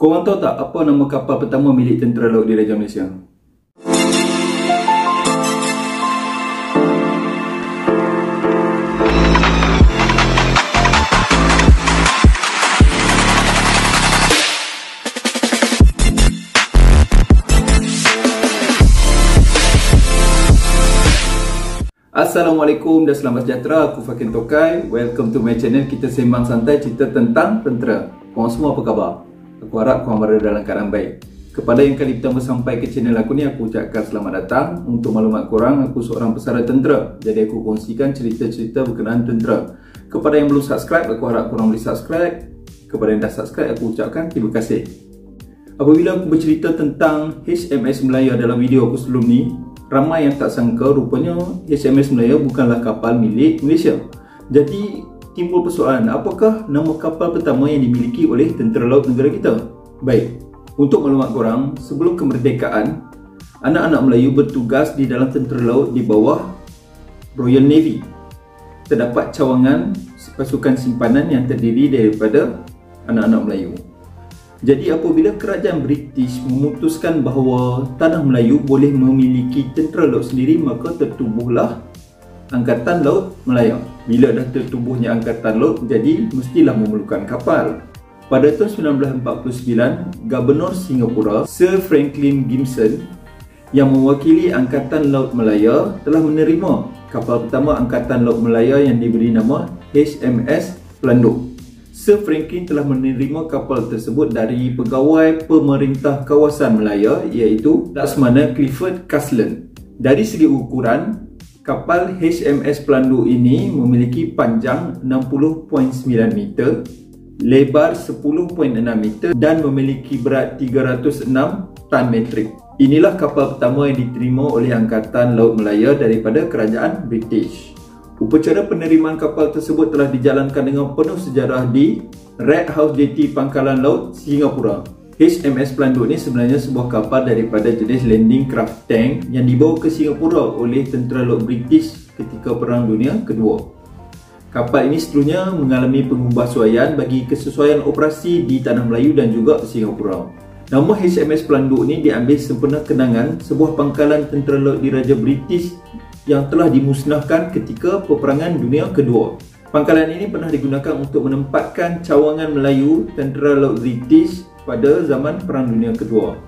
Korang tahu tak apa nama kapal pertama milik tentera laut diraja Malaysia? Assalamualaikum dan selamat sejahtera. Aku Fakin Tokai. Welcome to my channel. Kita sembang santai cerita tentang tentera. Korang semua apa khabar? Aku harap korang berada dalam keadaan baik. Kepada yang kali pertama sampai ke channel aku ni, aku ucapkan selamat datang. Untuk maklumat korang, aku seorang pesara tentera. Jadi aku kongsikan cerita-cerita berkenaan tentera. Kepada yang belum subscribe, aku harap korang boleh subscribe. Kepada yang dah subscribe, aku ucapkan terima kasih. Apabila aku bercerita tentang HMS Melaya dalam video aku sebelum ni, ramai yang tak sangka rupanya HMS Melaya bukanlah kapal milik Malaysia. Jadi timbul persoalan, apakah nama kapal pertama yang dimiliki oleh tentera laut negara kita? Baik, untuk maklumat korang, sebelum kemerdekaan, anak-anak Melayu bertugas di dalam tentera laut di bawah Royal Navy. Terdapat cawangan pasukan simpanan yang terdiri daripada anak-anak Melayu. Jadi apabila kerajaan British memutuskan bahawa tanah Melayu boleh memiliki tentera laut sendiri maka tertubuhlah Angkatan Laut Melaya. Bila dah tertubuhnya Angkatan Laut jadi mestilah memerlukan kapal. Pada tahun 1949, Gubernur Singapura Sir Franklin Gibson yang mewakili Angkatan Laut Melaya telah menerima kapal pertama Angkatan Laut Melaya yang diberi nama HMS Pelanduk. Sir Franklin telah menerima kapal tersebut dari pegawai pemerintah kawasan Melaya iaitu Laksamana Clifford Caslen. Dari segi ukuran, kapal HMS Pelandu ini memiliki panjang 60.9 meter, lebar 10.6 meter dan memiliki berat 306 tan metrik. Inilah kapal pertama yang diterima oleh Angkatan Laut Melaya daripada kerajaan British. Upacara penerimaan kapal tersebut telah dijalankan dengan penuh sejarah di Red House Jetty Pangkalan Laut, Singapura. HMS Pelanduk ni sebenarnya sebuah kapal daripada jenis landing craft tank yang dibawa ke Singapura oleh tentera laut British ketika Perang Dunia Kedua. Kapal ini seterusnya mengalami pengubahsuaian bagi kesesuaian operasi di Tanah Melayu dan juga Singapura. Nama HMS Pelanduk ni diambil sempena kenangan sebuah pangkalan tentera laut diraja British yang telah dimusnahkan ketika peperangan dunia kedua. Pangkalan ini pernah digunakan untuk menempatkan cawangan Melayu tentera laut British pada zaman Perang Dunia Kedua.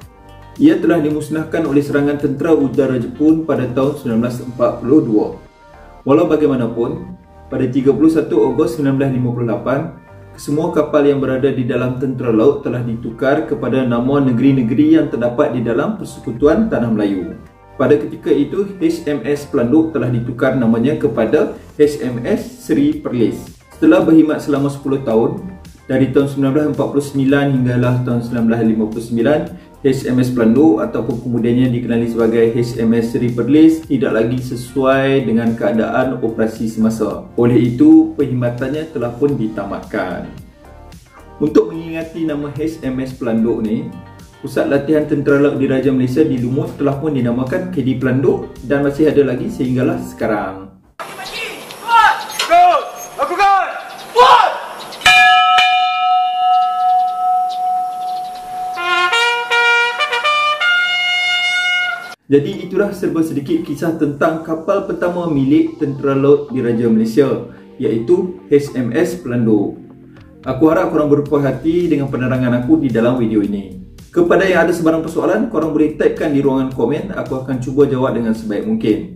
Ia telah dimusnahkan oleh serangan tentera udara Jepun pada tahun 1942. Walau bagaimanapun, pada 31 Ogos 1958, semua kapal yang berada di dalam tentera laut telah ditukar kepada nama negeri-negeri yang terdapat di dalam Persekutuan Tanah Melayu. Pada ketika itu, HMS Pelanduk telah ditukar namanya kepada HMS Seri Perlis. Setelah berkhidmat selama 10 tahun, dari tahun 1949 hinggalah tahun 1959, HMS Pelanduk ataupun kemudiannya dikenali sebagai HMS Seri Perlis tidak lagi sesuai dengan keadaan operasi semasa. Oleh itu, perkhidmatannya telah pun ditamatkan. Untuk mengingati nama HMS Pelanduk ni, Pusat Latihan Tentera Laut Diraja Malaysia di Lumut telah pun dinamakan KD Pelanduk dan masih ada lagi sehinggalah sekarang. Jadi itulah serba sedikit kisah tentang kapal pertama milik Tentera Laut Diraja Malaysia iaitu HMS Pelanduk. Aku harap korang berpuas hati dengan penerangan aku di dalam video ini. Kepada yang ada sebarang persoalan, korang boleh typekan di ruangan komen. Aku akan cuba jawab dengan sebaik mungkin.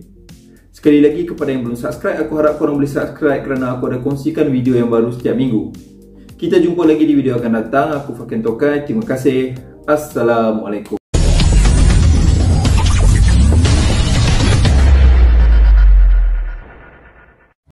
Sekali lagi kepada yang belum subscribe, aku harap korang boleh subscribe kerana aku ada kongsikan video yang baru setiap minggu. Kita jumpa lagi di video akan datang. Aku Fakin Tokai. Terima kasih. Assalamualaikum.